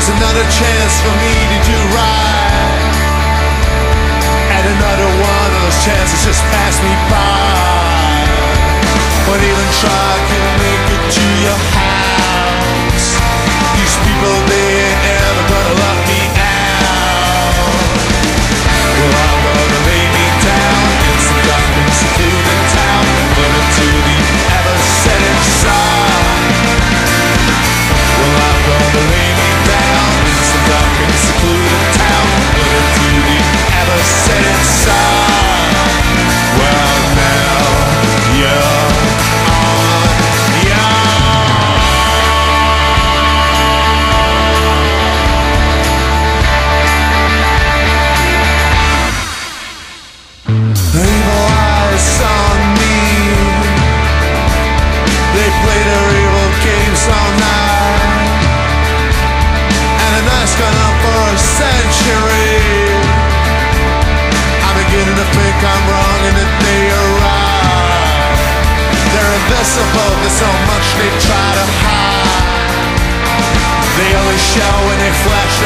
was another chance for me to do right. And another one of those chances just passed me by. There's so much they try to hide. They only show when they flash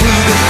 to the